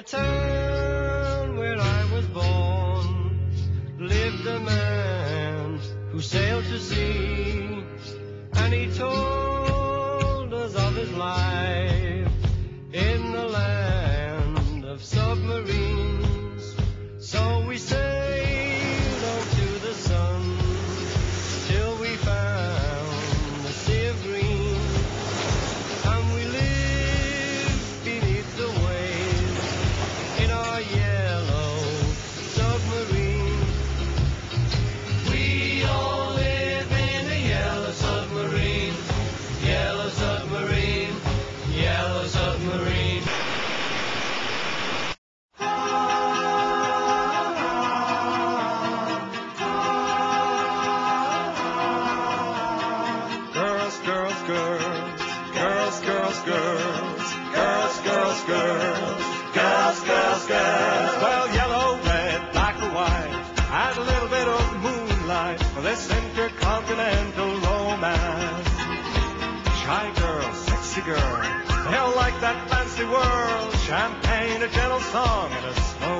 the town where I was born. Lived a man who sailed to sea and he told Marine. Girls, girls, girls, girls, girls, girls, girls, girls, girls, girls, girls, girls. a gentle song and a smile.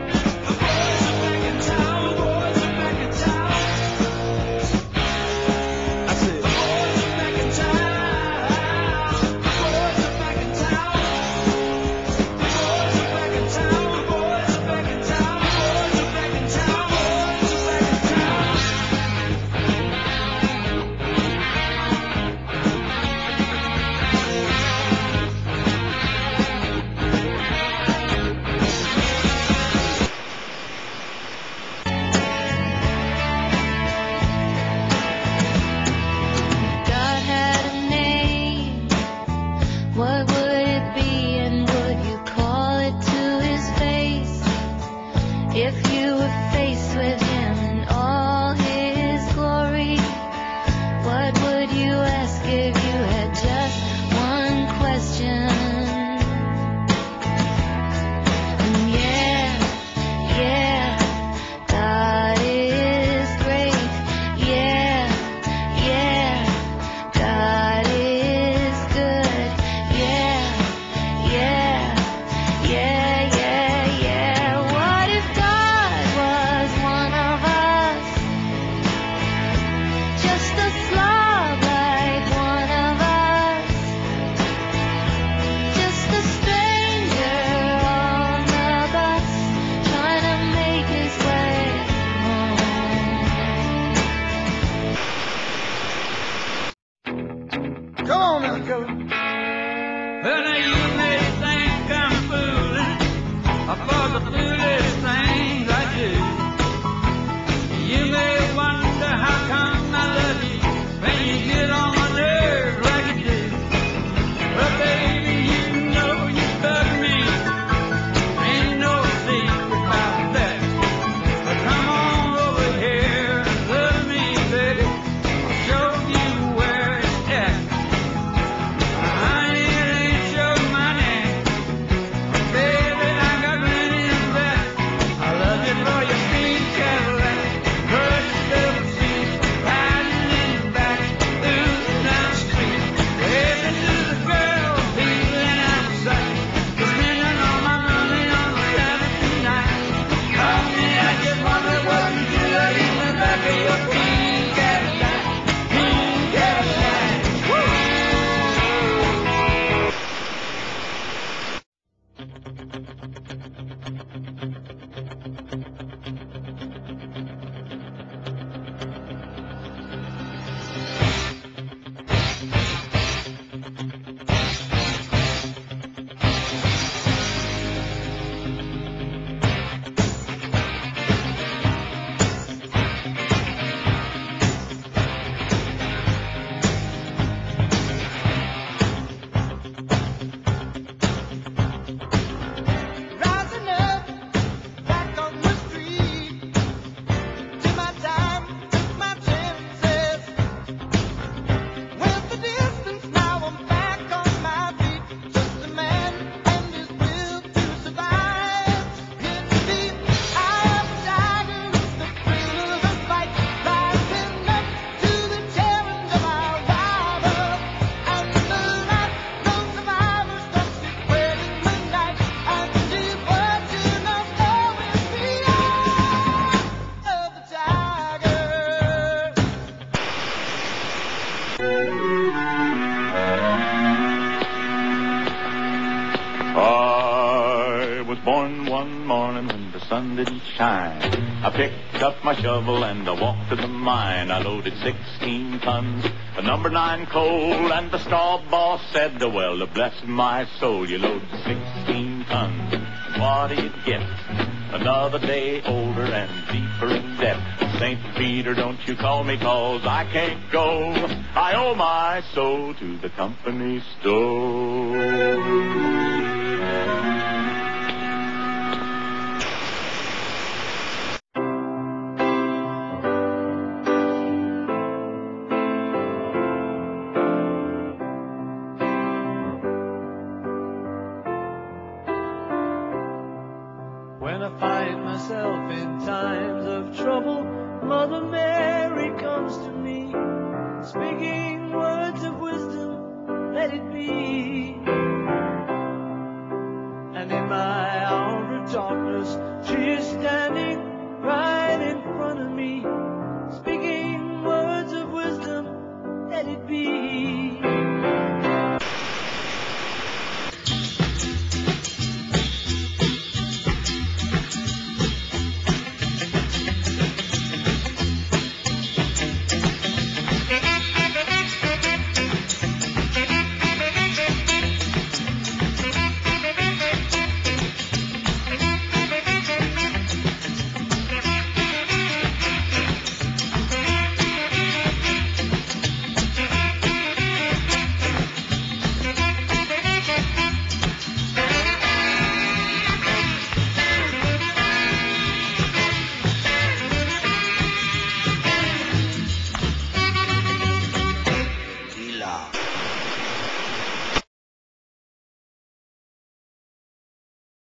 One morning when the sun didn't shine, I picked up my shovel and I walked to the mine. I loaded 16 tons of number nine coal, and the straw boss said, well, bless my soul, you load 16 tons. What do you get? Another day older and deeper in debt. St. Peter, don't you call me cause I can't go. I owe my soul to the company store. speaking words of wisdom, let it be. And in my hour of darkness, she is standing right in front of me, speaking words of wisdom, let it be.